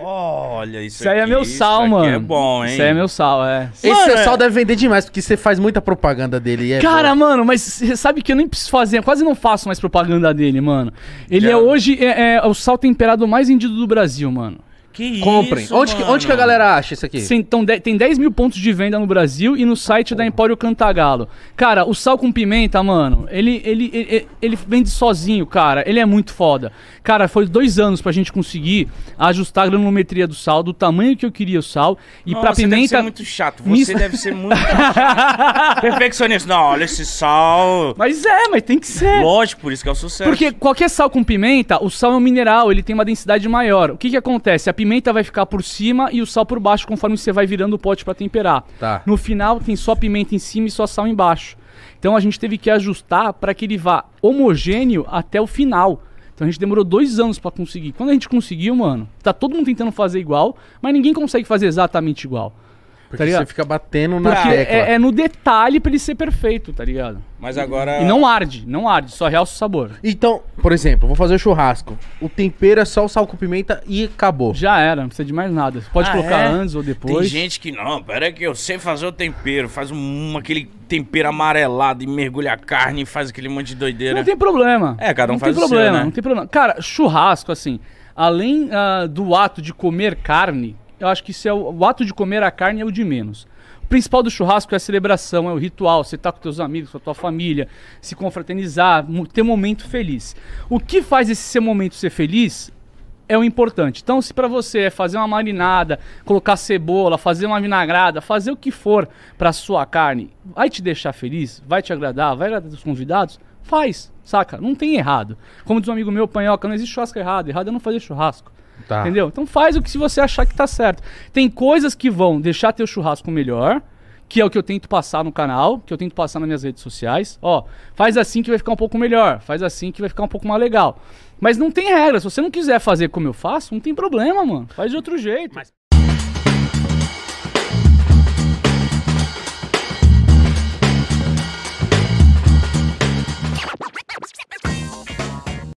Olha, isso Isso aí é meu isso sal, aqui mano. é bom, hein? Isso aí é meu sal, é. Esse Mano, seu sal é- deve vender demais, porque você faz muita propaganda dele. e é Cara, boa. mano, mas você sabe que eu nem preciso fazer, eu quase não faço mais propaganda dele, mano. Ele Já. é hoje é, é o sal temperado mais vendido do Brasil, mano. Que comprem. isso, onde, que, onde que a galera acha isso aqui? Sim, então, de- tem 10 mil pontos de venda no Brasil e no site da Empório Cantagalo. Cara, o sal com pimenta, mano, ele, ele, ele, ele vende sozinho, cara. Ele é muito foda. Cara, foi dois anos pra gente conseguir ajustar a granulometria do sal, do tamanho que eu queria o sal. E Não, pra você deve pimenta. ser muito chato. Você deve ser muito chato. Perfeccionista. Não, olha esse sal. Mas é, mas tem que ser. Lógico, por isso que é o sucesso. Porque qualquer sal com pimenta, o sal é um mineral, ele tem uma densidade maior. O que que acontece? A pimenta vai ficar por cima e o sal por baixo conforme você vai virando o pote pra temperar. Tá. No final tem só pimenta em cima e só sal embaixo. Então a gente teve que ajustar para que ele vá homogêneo até o final. Então a gente demorou dois anos pra conseguir. Quando a gente conseguiu, mano, tá todo mundo tentando fazer igual, mas ninguém consegue fazer exatamente igual. Porque tá você fica batendo na Porque tecla. é, é no detalhe pra ele ser perfeito, tá ligado? Mas agora. E não arde, não arde, só realça o sabor. Então, por exemplo, vou fazer o churrasco. O tempero é só o sal com pimenta e acabou. Já era, não precisa de mais nada. Você pode Ah, colocar é? antes ou Tem depois. gente que não, pera que eu sei fazer o tempero, faz um, aquele tempero amarelado e mergulha a carne e faz aquele monte de doideira. Não tem problema. É, cada um não faz tem o seu, problema, né? Não tem problema. Cara, churrasco, assim, além ah, do ato de comer carne, eu acho que isso é o, o ato de comer a carne é o de menos. O principal do churrasco é a celebração, é o ritual, você tá com teus amigos, com a tua família, se confraternizar, ter um momento feliz. O que faz esse seu momento ser feliz é o importante. Então, se pra você é fazer uma marinada, colocar cebola, fazer uma vinagrada, fazer o que for pra sua carne, vai te deixar feliz, vai te agradar, vai agradar os convidados, faz, saca? Não tem errado. Como diz um amigo meu, panhoca, não existe churrasco errado. Errado é não fazer churrasco. Tá. Entendeu? Então faz o que se você achar que tá certo. Tem coisas que vão deixar teu churrasco melhor, que é o que eu tento passar no canal, que eu tento passar nas minhas redes sociais. Ó, faz assim que vai ficar um pouco melhor, faz assim que vai ficar um pouco mais legal. Mas não tem regra, se você não quiser fazer como eu faço, não tem problema, mano. Faz de outro jeito.